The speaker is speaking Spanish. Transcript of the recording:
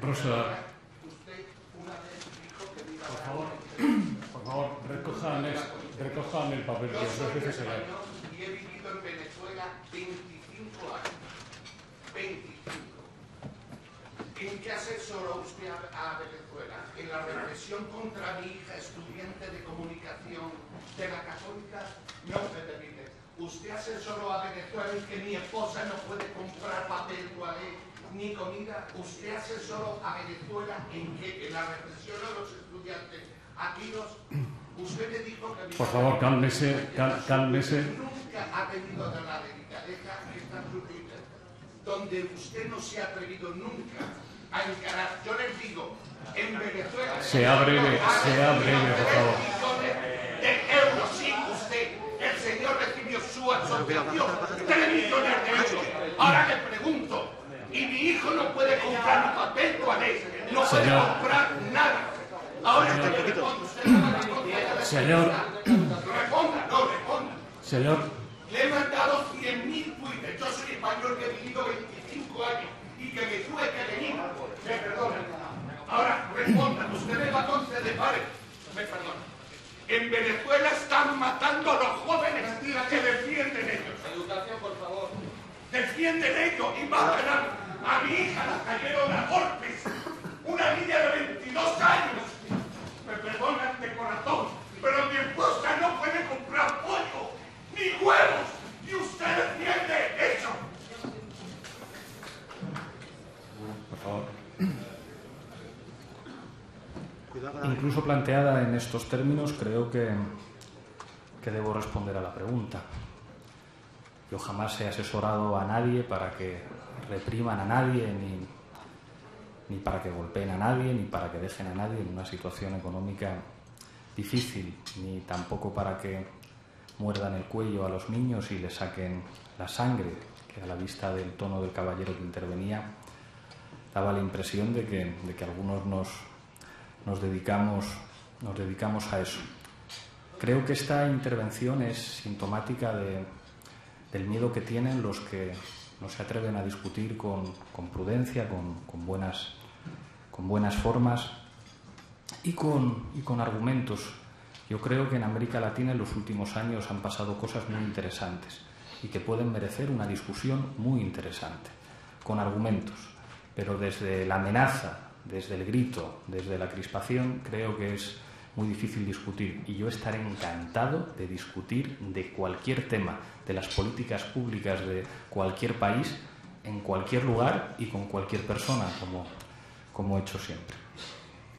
Rosa, por favor, por favor, recojan, es- recojan el papel, que necesario. español y he vivido en Venezuela 25 años. 25. ¿En qué asesoró usted a, Venezuela? ¿En la represión contra mi hija estudiante de comunicación de la Católica? No me permite. ¿Usted asesoró a Venezuela en que mi esposa no puede comprar papel toalé ni comida? ¿Usted asesoró a Venezuela en que en la represión a los estudiantes aquí los... Usted me dijo que... Por favor, cálmese, cal- cálmese. Nunca ha tenido de la delicadeza que está surgida, donde usted no se ha atrevido nunca a encarar. Yo les digo, en Venezuela... Sea breve, sea breve, por favor. millones de euros, sí, usted, el señor recibió su asociación, 3 millones de euros. Ahora le pregunto, y mi hijo no puede comprar papel no puede Señor. comprar nada. Ahora Señor. Señor. Responda, no, responda. Señor, Le he mandado 100.000 twitters. Yo soy español que he vivido 25 años y que me tuve que venir. Me perdonan. Ahora, respondan. Usted me va a conceder, vale. Me perdonan. En Venezuela están matando a los jóvenes que defienden ellos. Educación, por favor. Defienden ellos y matan a, a mi hija. La cayeron a golpes. Una niña de 22 años. Me perdonan de corazón, pero mi esposa no puede comprar pollo ni huevos. Y usted defiende eso. por favor. Incluso planteada en estos términos, creo que, que debo responder a la pregunta. Yo jamás he asesorado a nadie para que repriman a nadie, ni, ni para que golpeen a nadie, ni para que dejen a nadie en una situación económica difícil, ni tampoco para que muerdan el cuello a los niños y les saquen la sangre, que a la vista del tono del caballero que intervenía daba la impresión de que, de que algunos nos, nos, dedicamos, nos dedicamos a eso. Creo que esta intervención es sintomática de, del miedo que tienen los que no se atreven a discutir con, prudencia, con, con, buenas, con buenas formas y con, y con argumentos. Yo creo que en América Latina en los últimos años han pasado cosas muy interesantes y que pueden merecer una discusión muy interesante, con argumentos. Pero desde la amenaza, desde el grito, desde la crispación, creo que es muy difícil discutir. Y yo estaré encantado de discutir de cualquier tema, de las políticas públicas de cualquier país, en cualquier lugar y con cualquier persona, como, como he hecho siempre.